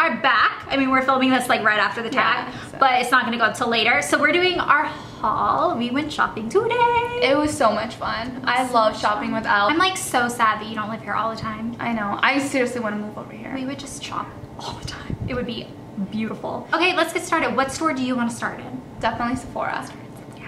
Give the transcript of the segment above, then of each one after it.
are back. I mean, we're filming this like right after the tag, Yeah, so- but it's not gonna go up till later. So we're doing our haul. We went shopping today. It was so much fun. I so love shopping fun. with Elle. I'm like so sad that you don't live here all the time. I know. I seriously want to move over here. We would just shop all the time. It would be beautiful. Okay, let's get started. What store do you want to start in? Definitely Sephora. Yeah.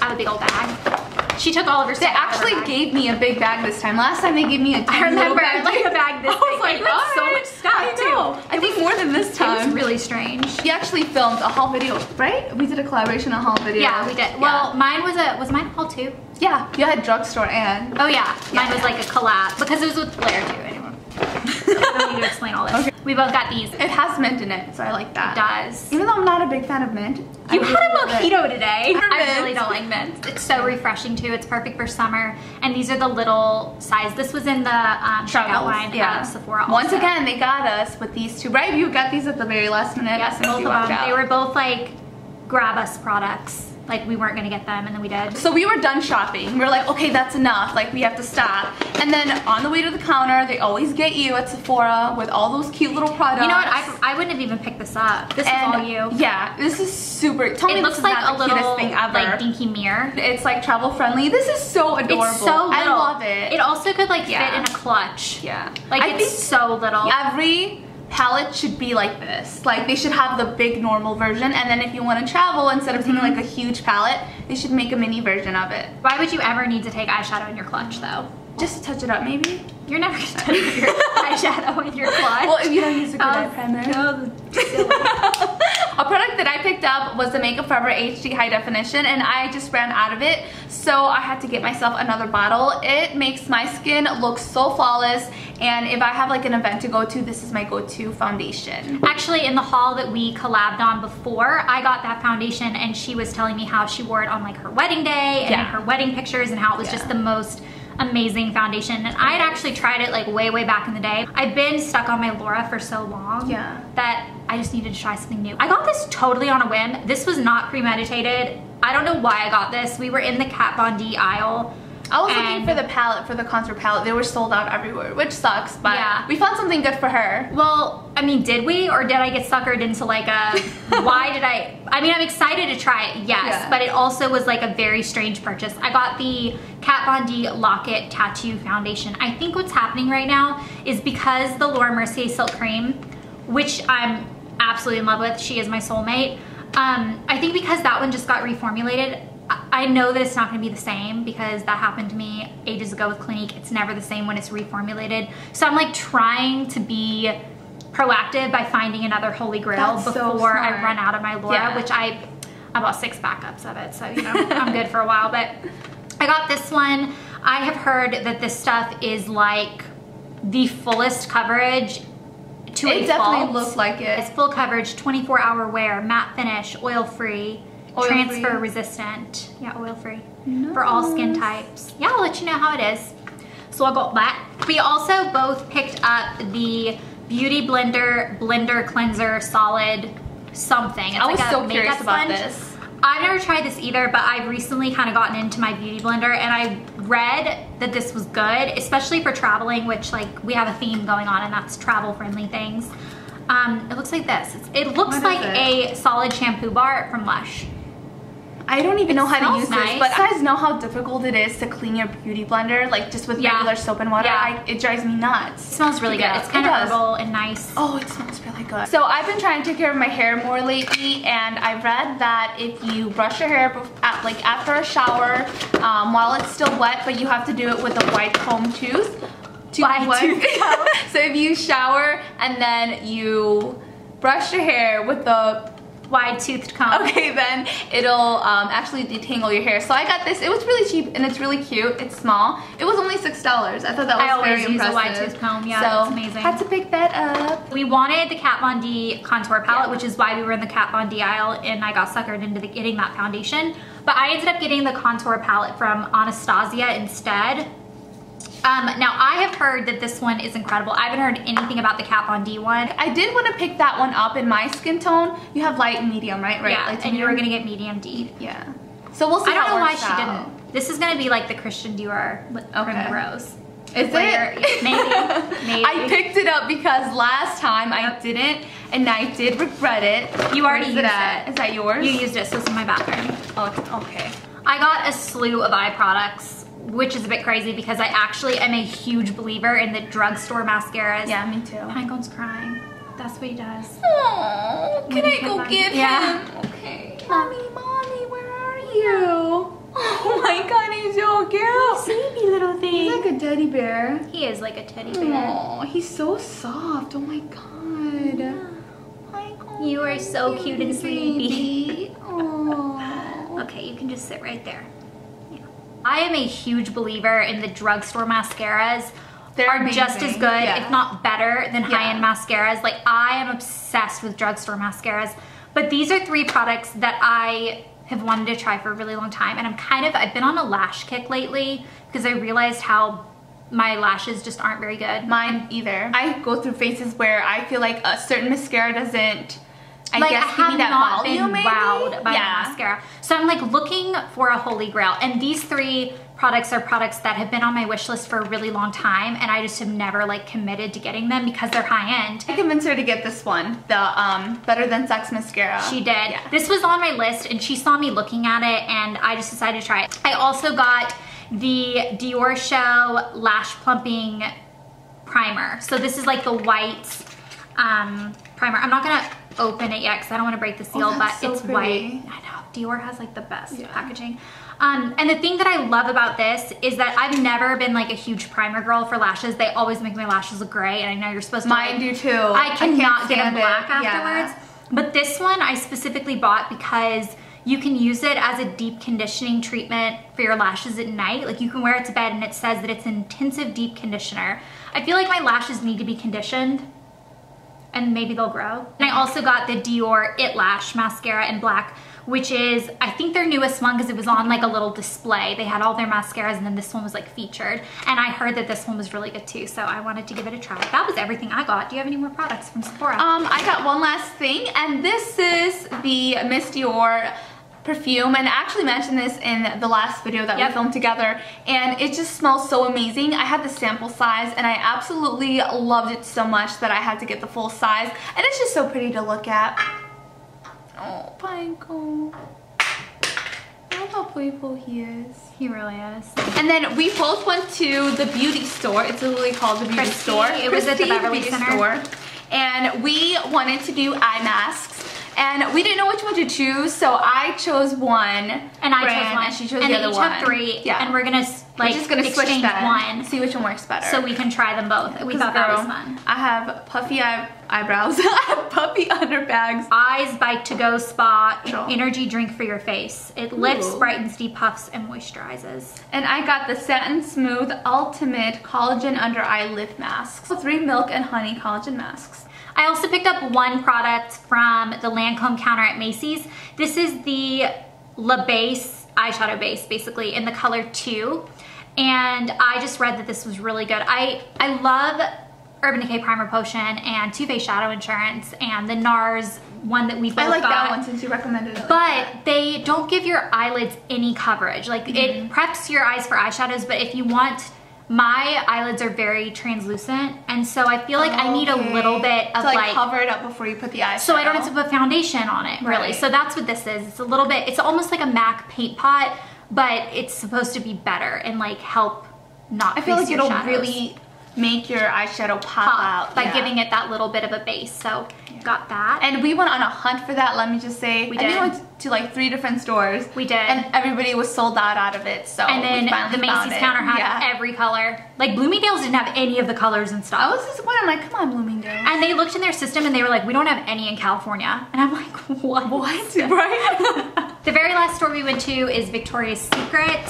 I have a big old bag. She took all of her stuff. They actually gave me a big bag this time. Last time they gave me a I remember bag. like a bag this was big. like, so much stuff I know. too. I think more than this time. It was really strange. We actually filmed a haul video, right? We did a collaboration, a haul video. Yeah, we did. Well, mine was a was mine a haul too. yeah, you had drugstore and. Oh yeah, mine Yeah. was like a collab because it was with Blair too. Anyway, I don't need to explain all this. Okay. We both got these. It has mint in it, so I like that. It does. Even though I'm not a big fan of mint. You really had a it. mojito today. I mint. really don't like mint. It's so refreshing too. It's perfect for summer. And these are the little size. This was in the um, checkout line yeah. at Sephora. Once again, they got us with these two, right? You got these at the very last minute. yes, as soon as both of them. out. They were both like grab us products. Like we weren't gonna get them, and then we did. So we were done shopping. We were like, okay, that's enough. Like we have to stop. And then on the way to the counter, they always get you at Sephora with all those cute little products. You know what? I, I wouldn't have even picked this up. This and is all you. Yeah, this is super. Tell me It this looks is like not a the little thing ever. like dinky mirror. it's like travel friendly. This is so adorable. It's so little. I love it. It also could like Yeah. fit in a clutch. yeah. Like I it's think so little. every palette should be like this. Like they should have the big normal version, and then if you want to travel, instead of taking like a huge palette, they should make a mini version of it. Why would you ever need to take eyeshadow in your clutch though? Just to touch it up, maybe. You're never gonna touch your eyeshadow in your clutch. Well, if you don't use a good Oh, eye primer. no, silly. a product that I picked up was the Make Up For Ever HD High Definition and I just ran out of it so I had to get myself another bottle. It makes my skin look so flawless and if I have like an event to go to, this is my go-to foundation. Actually, in the haul that we collabed on before, I got that foundation and she was telling me how she wore it on like her wedding day and Yeah. her wedding pictures and how it was just the most amazing foundation. And I had actually tried it like way, way back in the day. I've been stuck on my Laura for so long Yeah. that I just needed to try something new. I got this totally on a whim. This was not premeditated. I don't know why I got this. We were in the Kat Von D aisle. I was And- looking for the palette, for the contour palette. They were sold out everywhere, which sucks, but Yeah. we found something good for her. Well, I mean, did we or did I get suckered into like a why did I I mean, I'm excited to try it. Yes, Yeah. but it also was like a very strange purchase. I got the Kat Von D Lock It Tattoo Foundation. I think what's happening right now is because the Laura Mercier Silk Cream, which I'm absolutely in love with, she is my soulmate. Um, I think because that one just got reformulated, I- know that it's not gonna be the same because that happened to me ages ago with Clinique. It's never the same when it's reformulated. So I'm like trying to be proactive by finding another holy grail That's so before I run out of my Laura, Yeah. which I I bought six backups of it, so you know I'm good for a while. But I got this one. I have heard that this stuff is like the fullest coverage to a It definitely fault. looked like it. It's full coverage, 24 hour wear, matte finish, oil free, Oil-free. transfer resistant. Yeah, oil free for all skin types. Yeah, I'll let you know how it is. So I got that. We also both picked up the Beauty Blender Blender Cleanser Solid something. It's I was like so curious about sponge. this. I've never tried this either, but I've recently kind of gotten into my beauty blender and I read that this was good, especially for traveling, which like we have a theme going on and that's travel friendly things. Um, it looks like this. It's, it looks What like it? a solid shampoo bar from Lush. I don't even know how to use nice. this, but you guys know how difficult it is to clean your beauty blender, like just with Yeah. regular soap and water. Yeah. I, it drives me nuts. It smells really Yeah, good. It's kind it of does. herbal and nice. Oh, it smells really good. So I've been trying to take care of my hair more lately, and I read that if you brush your hair at, like after a shower, um, while it's still wet, but you have to do it with a wide comb tooth. Wide what- tooth so if you shower and then you brush your hair with the Wide toothed comb. Okay, then it'll um, actually detangle your hair. So I got this. It was really cheap and it's really cute. It's small. It was only six dollars. I thought that was I always very use a wide-toothed comb. Yeah, so that's amazing. Had to pick that up. We wanted the Kat Von D contour palette, Yeah. which is why we were in the Kat Von D aisle and I got suckered into the, getting that foundation. But I ended up getting the contour palette from Anastasia instead. Um, now I have heard that this one is incredible. I haven't heard anything about the Kat Von D one. I did want to pick that one up in my skin tone. You have light and medium, right? Right. yeah, light and you were gonna get medium D. Yeah. So we'll see. I don't know why works she didn't. This is gonna be like the Christian Dior Okay. Primrose. Is Where- it? maybe, maybe. I picked it up because last time I didn't, and I did regret it. You already used at? it. Is that yours? You used it, so it's in my bathroom. Oh, okay. I got a slew of eye products, which is a bit crazy because I actually am a huge believer in the drugstore mascaras. Yeah, me too. Pinecone's crying. That's what he does. Oh, can I go get Yeah. Okay. Mommy, mommy, where are you? Oh my god, he's so cute. Baby little thing. He's like a teddy bear. He is like a teddy bear. Oh, he's so soft. Oh my god. Michael, You are so cute and sleepy. Oh. Okay, you can just sit right there. I am a huge believer in the drugstore mascaras. They're are just as good, Yeah. if not better, than Yeah. high-end mascaras. Like I am obsessed with drugstore mascaras. But these are three products that I have wanted to try for a really long time. And I'm kind of, I've been on a lash kick lately because I realized how my lashes just aren't very good. Mine either. I go through phases where I feel like a certain mascara doesn't, I like guess, I have that not been maybe? wowed by yeah. the mascara. So I'm like looking for a holy grail. And these three products are products that have been on my wish list for a really long time and I just have never like committed to getting them because they're high end. I convinced her to get this one, the um, Better Than Sex mascara. She did. Yeah. This was on my list and she saw me looking at it and I just decided to try it. I also got the Diorshow Lash Plumping Primer. So this is like the white um, primer. I'm not gonna open it yet because I don't want to break the seal, Oh, but so it's pretty. white. I know. Dior has like the best Yeah. packaging. Um, and the thing that I love about this is that I've never been like a huge primer girl for lashes. They always make my lashes look gray, and I know you're supposed to. Mine like, do too. I cannot get them stand it. black Yeah. afterwards. But this one I specifically bought because you can use it as a deep conditioning treatment for your lashes at night. Like you can wear it to bed and it says that it's an intensive deep conditioner. I feel like my lashes need to be conditioned and maybe they'll grow. And I also got the Dior It Lash mascara in black, which is, I think their newest one because it was on like a little display. They had all their mascaras and then this one was like featured. And I heard that this one was really good too, so I wanted to give it a try. That was everything I got. Do you have any more products from Sephora? Um, I got one last thing, and this is the Miss Dior perfume and I actually mentioned this in the last video that Yep. we filmed together and it just smells so amazing I had the sample size and I absolutely loved it so much that I had to get the full size and it's just so pretty to look at oh Pineco I love how playful he is he really is. and then we both went to the beauty store. It's literally called the beauty Christy. store. It was at the Beverly Beauty Center. Store. And we wanted to do eye masks. And we didn't know which one to choose, so I chose one. And I brand, chose one. And she chose and the other each one. have three. Yeah. And we're gonna like We're just gonna switch exchange them. one See which one works better. so we can try them both. We thought that was fun. I have puffy eye eyebrows. I have puffy underbags. Eyes by To Go Spa Sure. energy drink for your face. It lifts, Ooh. brightens, depuffs, and moisturizes. And I got the Satin Smooth Ultimate Collagen Under Eye Lift Masks. So three milk and honey collagen masks. I also picked up one product from the Lancome counter at Macy's. This is the La Base eyeshadow base, basically, in the color 2. And I just read that this was really good. I, I love Urban Decay Primer Potion and Too Faced Shadow Insurance and the NARS one that we both I like got. that one since you recommended it. like that. But they don't give your eyelids any coverage. Like Mm-hmm. it preps your eyes for eyeshadows, but if you want, my eyelids are very translucent, and so I feel like I need a little bit of like, like, cover it up before you put the eyeshadow. so I don't have to put foundation on it, really. Right. So that's what this is. It's a little bit, it's almost like a MAC paint pot, but it's supposed to be better and like help not I feel like it'll shadows really make your eyeshadow pop, pop out by yeah. giving it that little bit of a base. So got that. And we went on a hunt for that. Let me just say, We I think we went to like three different stores. We did. and everybody was sold out out of it. So and then the Macy's counter had Yeah. every color. Like Bloomingdale's didn't have any of the colors and stuff. I was disappointed. I'm like, come on, Bloomingdale. And they looked in their system and they were like, we don't have any in California. And I'm like, what? What? right? The very last store we went to is Victoria's Secret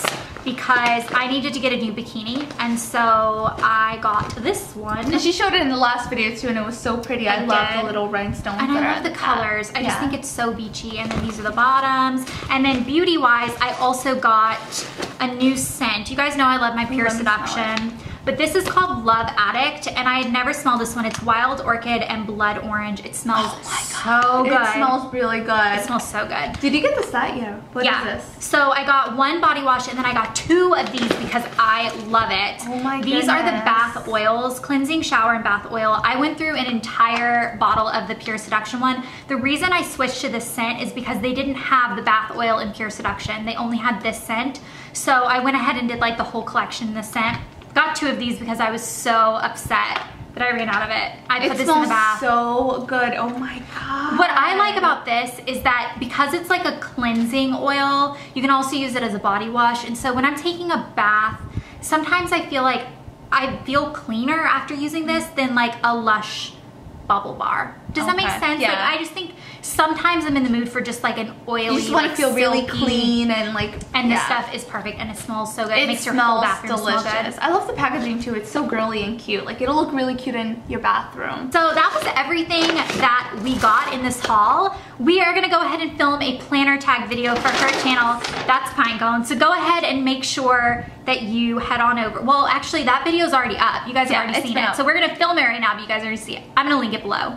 because I needed to get a new bikini. And so I got this one. and she showed it in the last video too, and it was so pretty. I, I love the little rhinestones. And I love the top. colors. I just think it's so beachy. And then these are the bottoms. And then beauty wise, I also got a new scent. You guys know I love my Pure Seduction. But this is called Love Addict, and I had never smelled this one. It's wild orchid and blood orange. It smells oh so good. It smells really good. It smells so good. Did you get the set yet? What is yeah. this? So I got one body wash and then I got two of these because I love it. Oh my These are the bath oils, cleansing shower and bath oil. I went through an entire bottle of the Pure Seduction one. The reason I switched to this scent is because they didn't have the bath oil in Pure Seduction. They only had this scent. So I went ahead and did like the whole collection in this scent. Got two of these because I was so upset that I ran out of it. I put It this in the bath. so good. Oh my god. What I like about this is that because it's like a cleansing oil, you can also use it as a body wash. And so when I'm taking a bath, sometimes I feel like I feel cleaner after using this than like a Lush bubble bar. Does that make sense? yeah. Like I just think sometimes I'm in the mood for just like an oily, you just want like, to feel really clean and like And this stuff is perfect and it smells so good. It, It makes your whole smells bathroom delicious. smell good. I love the packaging too. It's so girly and cute. Like it'll look really cute in your bathroom. So that was everything that we got in this haul. We are gonna go ahead and film a planner tag video for her channel. That's Pinecone. So go ahead and make sure that you head on over. Well, actually that video is already up. You guys have Yeah, already it's seen been it. up. So we're gonna film it right now, but you guys already see it. I'm gonna link it below.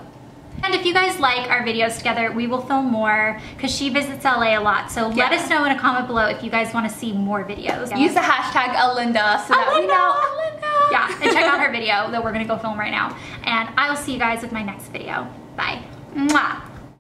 And if you guys like our videos together, we will film more because she visits LA a lot. So let us know in a comment below if you guys wanna see more videos. Use the hashtag Alinda so that we know. Alinda. Yeah, and check out her video that we're gonna go film right now. And I will see you guys with my next video. Bye. Mwah.